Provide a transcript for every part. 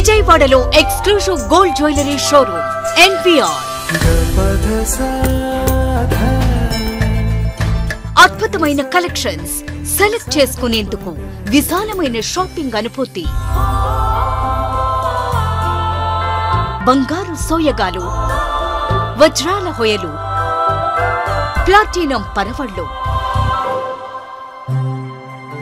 విజయవాడలో exclusive gold jewellery showroom NPR. అద్భుతమైన collections select చేసుకునేందుకు విశాలమైన షాపింగ్ అనుభూతి. బంగారు సోయగాలు వజ్రాల హొయలు ప్లాటినం పరవళ్ళు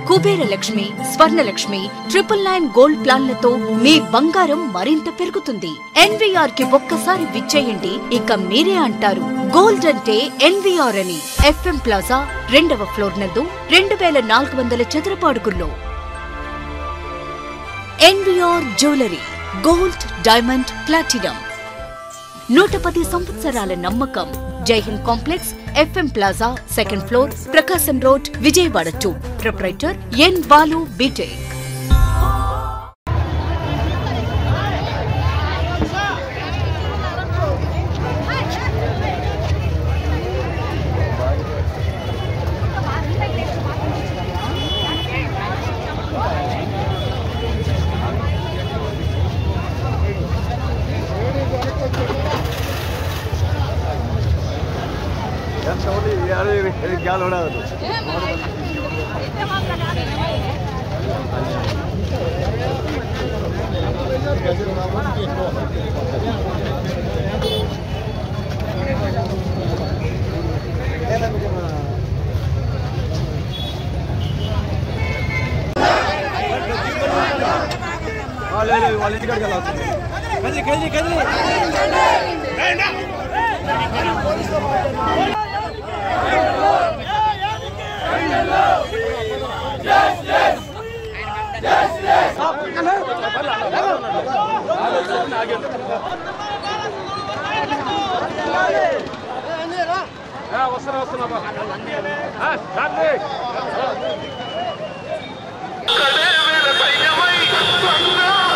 Kubera Lakshmi Swarnalakshmi triple nine gold ప్లాన్లతో మీ బంగారం మరింత పెరుగుతుంది. ఎన్వీఆర్కి ఒక్కసారి విచ్చేయండి ఇక మీరే అంటారు. గోల్డ్ అంటే ఎన్వీఆర్ అని. ఎఫ్ఎం ప్లాజా రెండవ ఫ్లోర్ నందు రెండు వేల నాలుగు వందల చదరపాడుగుల్లో. NVR jewellery gold diamond platinum. నూట పది సంవత్సరాల నమ్మకం. Jaihind complex FM plaza second floor Prakasam road Vijayawada two. Proprietor N Balu BTech. अरे क्या हो? रहा ها وصلنا وصلنا بقى ها تعال ليك قدامي بين عيني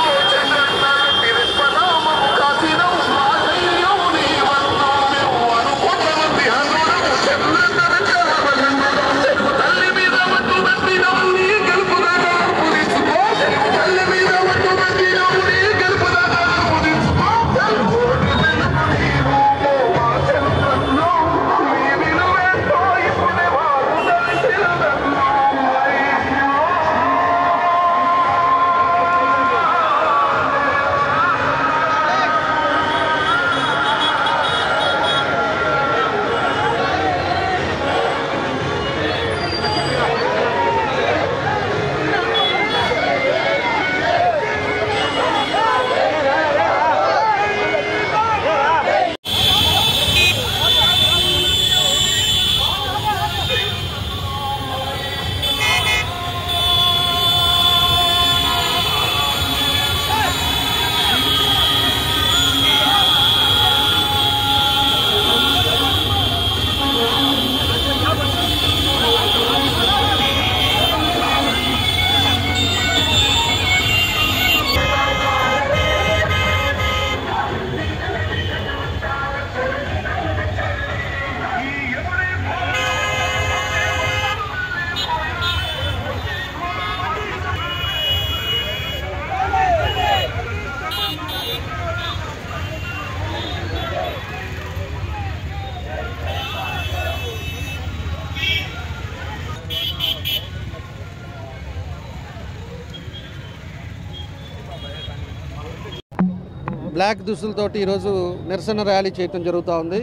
బ్లాక్ దుస్తులతోటి ఈరోజు నిరసన ర్యాలీ చేయటం జరుగుతూ ఉంది.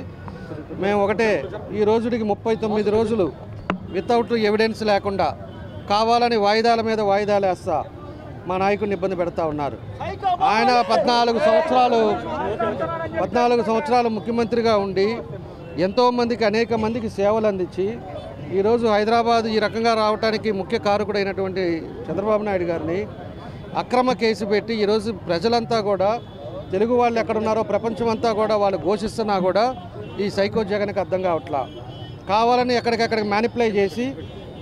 మేము ఒకటే ఈ రోజుడికి ముప్పై తొమ్మిది రోజులు వితౌట్ ఎవిడెన్స్ లేకుండా కావాలని వాయిదాల మీద వాయిదాలు వేస్తా మా నాయకుడిని ఇబ్బంది పెడతా ఉన్నారు. ఆయన పద్నాలుగు సంవత్సరాలు పద్నాలుగు సంవత్సరాలు ముఖ్యమంత్రిగా ఉండి ఎంతోమందికి అనేక మందికి సేవలు అందించి ఈరోజు హైదరాబాద్ ఈ రకంగా రావడానికి ముఖ్య కారకుడైనటువంటి చంద్రబాబు నాయుడు గారిని అక్రమ కేసు పెట్టి ఈరోజు ప్రజలంతా కూడా తెలుగు వాళ్ళు ఎక్కడున్నారో ప్రపంచమంతా కూడా వాళ్ళు ఘోషిస్తున్నా కూడా ఈ సైకో జగన్కి అర్థం కావట్లా. కావాలని ఎక్కడికెక్కడికి మ్యానిపులై చేసి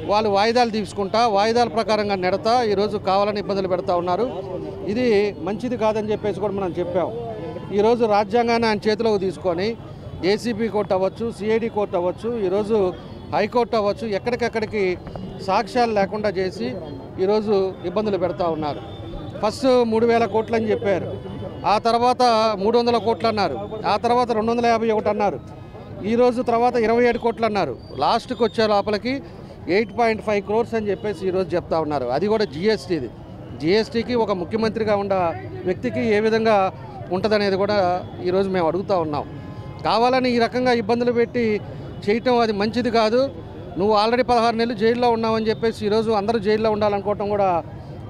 వాళ్ళు వాయిదాలు తీసుకుంటా వాయిదాల ప్రకారంగా నెడతా ఈరోజు కావాలని ఇబ్బందులు పెడతా ఉన్నారు. ఇది మంచిది కాదని చెప్పేసి కూడా మనం చెప్పాం. ఈరోజు రాజ్యాంగాన్ని ఆయన చేతిలోకి తీసుకొని ఏసీబీ కోర్టు అవ్వచ్చు సిఐడి కోర్టు అవ్వచ్చు ఈరోజు హైకోర్టు అవ్వచ్చు ఎక్కడికెక్కడికి సాక్ష్యాలు లేకుండా చేసి ఈరోజు ఇబ్బందులు పెడతా ఉన్నారు. ఫస్ట్ మూడు వేల కోట్లు అని చెప్పారు. ఆ తర్వాత మూడు వందల కోట్లు అన్నారు ఆ తర్వాత రెండు వందల యాభై ఒకటి అన్నారు. ఈరోజు తర్వాత ఇరవై ఏడు కోట్లు అన్నారు లాస్ట్కి వచ్చే లోపలికి ఎయిట్ పాయింట్ ఫైవ్ క్రోర్స్ అని చెప్పేసి ఈరోజు చెప్తా ఉన్నారు. అది కూడా జిఎస్టీది జిఎస్టీకి ఒక ముఖ్యమంత్రిగా ఉన్న వ్యక్తికి ఏ విధంగా ఉంటుందనేది కూడా ఈరోజు మేము అడుగుతూ ఉన్నాం. కావాలని ఈ రకంగా ఇబ్బందులు పెట్టి చేయటం అది మంచిది కాదు. నువ్వు ఆల్రెడీ పదహారు నెలలు జైల్లో ఉన్నావని చెప్పేసి ఈరోజు అందరూ జైల్లో ఉండాలనుకోవటం కూడా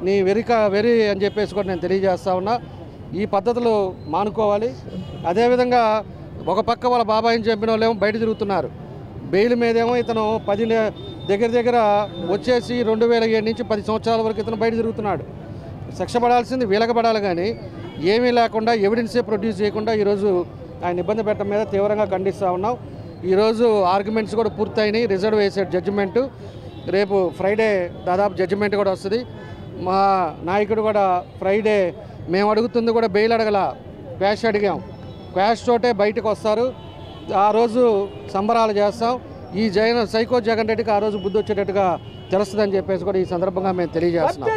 నీ వెరిక వెరీ అని చెప్పేసి కూడా నేను తెలియజేస్తా ఉన్నా. ఈ పద్ధతులు మానుకోవాలి. అదేవిధంగా ఒక పక్క వాళ్ళ బాబాయిని చంపిన వాళ్ళేమో బయట తిరుగుతున్నారు. బెయిల్ మీదేమో ఇతను పది దగ్గర దగ్గర వచ్చేసి రెండు వేల ఏడు నుంచి పది సంవత్సరాల వరకు ఇతను బయట తిరుగుతున్నాడు. శిక్ష పడాల్సింది వీలకపడాలి కానీ ఏమీ లేకుండా ఎవిడెన్సే ప్రొడ్యూస్ చేయకుండా ఈరోజు ఆయన ఇబ్బంది పెట్టడం మీద తీవ్రంగా ఖండిస్తూ ఉన్నాం. ఈరోజు ఆర్గ్యుమెంట్స్ కూడా పూర్తయినాయి. రిజర్వ్ వేసాడు జడ్జిమెంటు. రేపు ఫ్రైడే దాదాపు జడ్జిమెంట్ కూడా వస్తుంది. మా నాయకుడు కూడా ఫ్రైడే మేము అడుగుతుంది కూడా బెయిల్ అడగల. క్యాష్ అడిగాం. క్యాష్ తోటే బయటకు వస్తారు. ఆ రోజు సంబరాలు చేస్తాం. ఈ జగన్ సైకో జగన్ రెడ్డికి ఆ రోజు బుద్ధి వచ్చేటట్టుగా తెలుస్తుందని చెప్పేసి కూడా ఈ సందర్భంగా మేము తెలియజేస్తున్నాం.